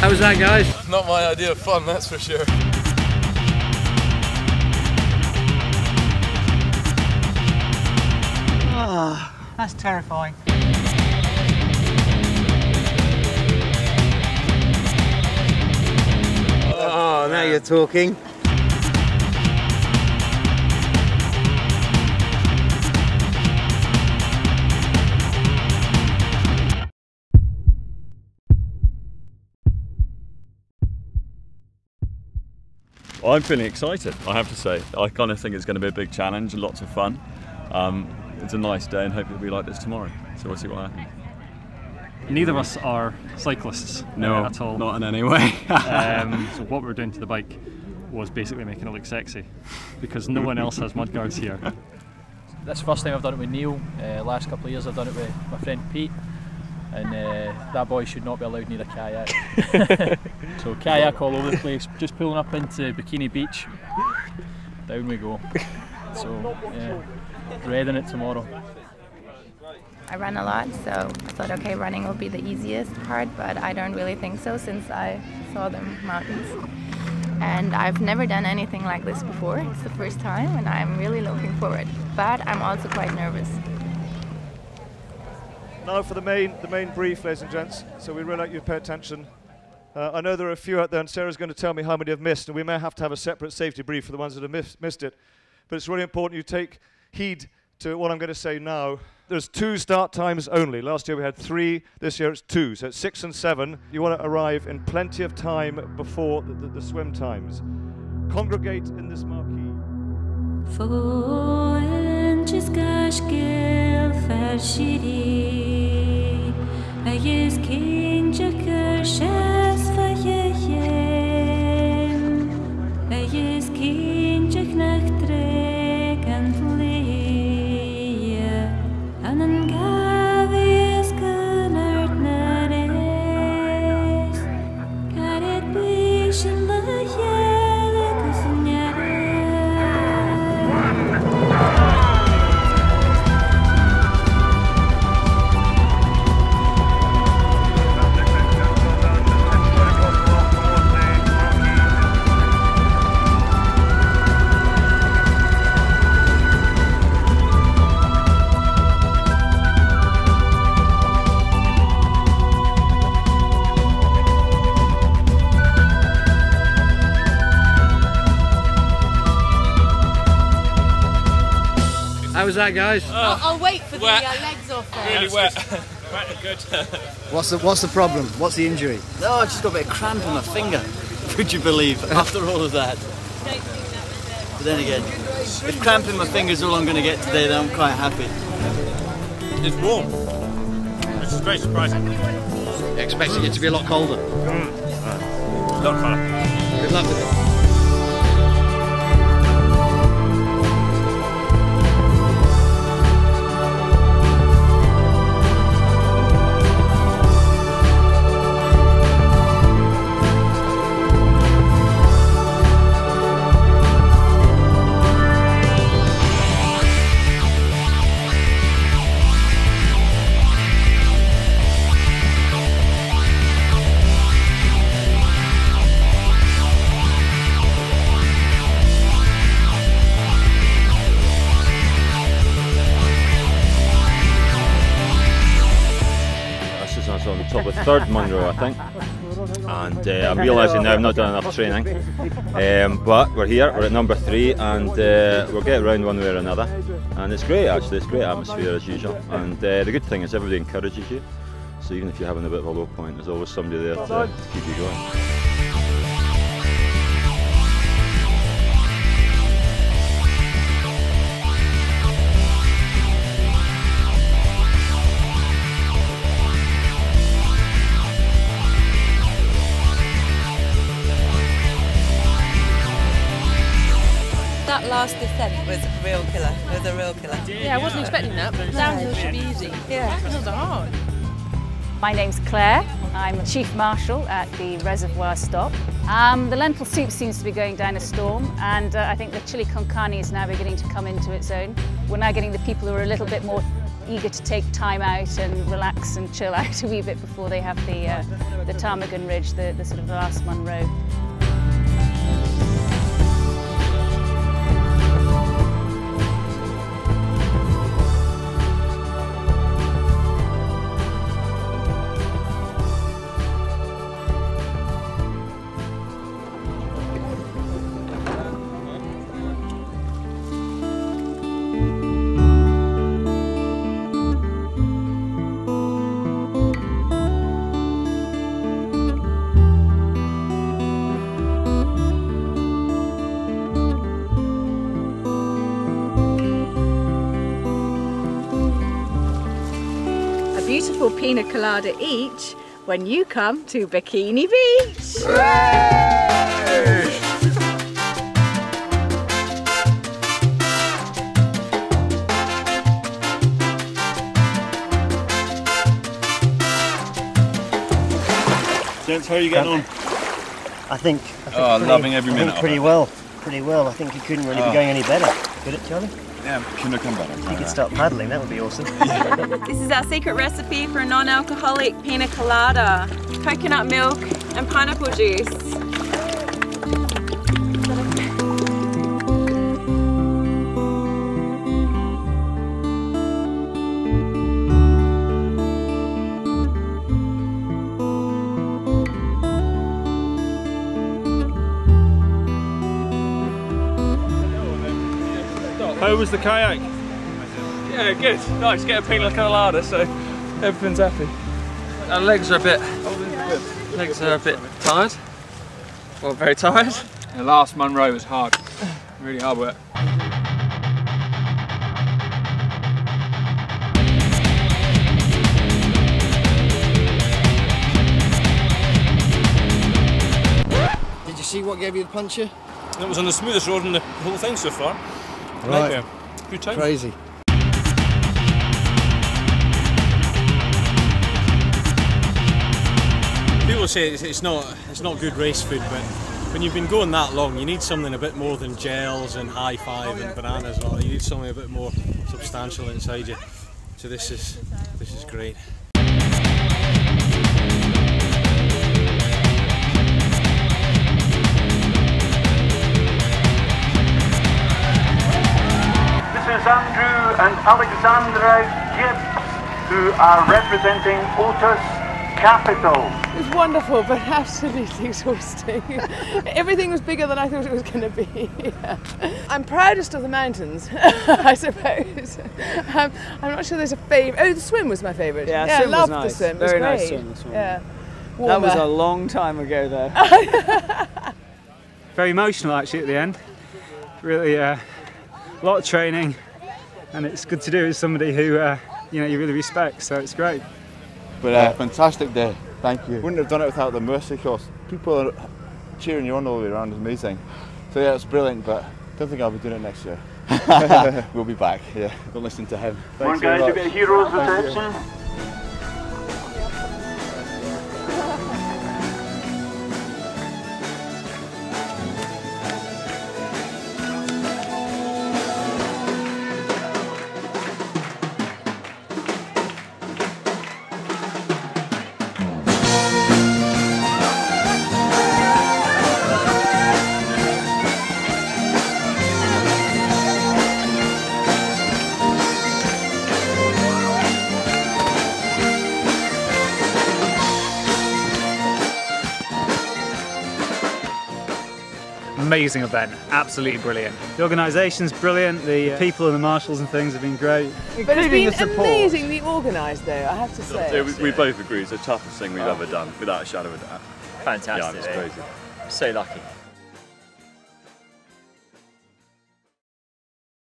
How was that, guys? Not my idea of fun, that's for sure. Ah, oh, that's terrifying. Oh, now you're talking. I'm feeling excited, I have to say. I kind of think it's going to be a big challenge and lots of fun. Um, it's a nice day and hope it'll be like this tomorrow. So we'll see what happens. Neither of us are cyclists no, uh, at all. Not in any way. um, so what we are doing to the bike was basically making it look sexy because no one else has mudguards here. That's the first time I've done it with Neil. Uh, last couple of years I've done it with my friend Pete and uh, that boy should not be allowed near a kayak. so kayak all over the place, just pulling up into Bikini Beach, down we go. So yeah, dreading it tomorrow. I run a lot, so I thought, okay, running will be the easiest part, but I don't really think so since I saw the mountains. And I've never done anything like this before. It's the first time, and I'm really looking forward. But I'm also quite nervous. Now for the main, the main brief, ladies and gents. So we really like you to pay attention. Uh, I know there are a few out there, and Sarah's going to tell me how many have missed, and we may have to have a separate safety brief for the ones that have miss missed it. But it's really important you take heed to what I'm going to say now. There's two start times only. Last year we had three, this year it's two. So it's six and seven. You want to arrive in plenty of time before the, the, the swim times. Congregate in this marquee. Céinte chus fahéim was that, guys? I'll, I'll wait for the uh, legs off there. Really wet. right, good. What's the What's the problem? What's the injury? No, I just got a bit of cramp in my finger. Would you believe? After all of that. But then again, if cramp in my finger is all I'm going to get today, then I'm quite happy. It's warm. Which is very surprising. Expecting it to be a lot colder. Mm. A lot colder. Good luck with it. Third Munro, I think. And uh, I'm realising now I've not done enough training. Um, but we're here, we're at number three, and uh, we'll get around one way or another. And it's great actually, it's great atmosphere as usual. And uh, the good thing is everybody encourages you. So even if you're having a bit of a low point, there's always somebody there to keep you going. My name's Claire. I'm Chief Marshal at the Reservoir Stop. Um, the lentil soup seems to be going down a storm and uh, I think the chili con carne is now beginning to come into its own. We're now getting the people who are a little bit more eager to take time out and relax and chill out a wee bit before they have the, uh, the Ptarmigan Ridge, the, the sort of last Munro. Beautiful pina colada each when you come to Bikini Beach. Gents, how are you getting on? I think. I think Oh, pretty, loving every I think minute pretty well. Pretty well. I think you couldn't really Oh. be ah. going any better. Could it, Charlie? Yeah, couldn't have come better. You could start paddling. That would be awesome. This is our secret recipe for a non-alcoholic pina colada. Coconut milk and pineapple juice. How was the kayak? Yeah, good. Nice. Get a pina colada, so everything's happy. Our legs are a bit. Legs are a bit tired. Well, very tired. The last Munro was hard. Really hard work. Did you see what gave you the puncture? It was on the smoothest road in the whole thing so far. Right. Nightmare. Good time. Crazy. People say it's, it's not it's not good race food, but when you've been going that long, you need something a bit more than gels and high five and bananas. And all. You need something a bit more substantial inside you. So this is this is great. And Alexandra Gibbs, who are representing Otis Capital. It was wonderful, but absolutely exhausting. Everything was bigger than I thought it was going to be. I'm proudest of the mountains, I suppose. Um, I'm not sure there's a favourite. Oh, the swim was my favourite. Yeah, I swim was loved nice. the swim. It Very was nice swim, the swim. Yeah. That was a long time ago, though. very emotional actually at the end. Really, uh, a lot of training, and it's good to do it with somebody who uh, you know you really respect. So it's great. But uh, fantastic day. Thank you. Wouldn't have done it without the Mercy course. People are cheering you on all the way around. It's amazing. So yeah, it's brilliant. But don't think I'll be doing it next year. we'll be back. Yeah. Don't listen to him. Come on, Thanks very guys, you much. get a hero's reception. Amazing event, absolutely brilliant. The organisation's brilliant. The people and the marshals and things have been great. But it's Including been the support. amazingly organised, though, I have to say. Yeah, we, we both agree it's the toughest thing we've oh. ever done, without a shadow of a doubt. Fantastic. Yeah, it's crazy. So lucky.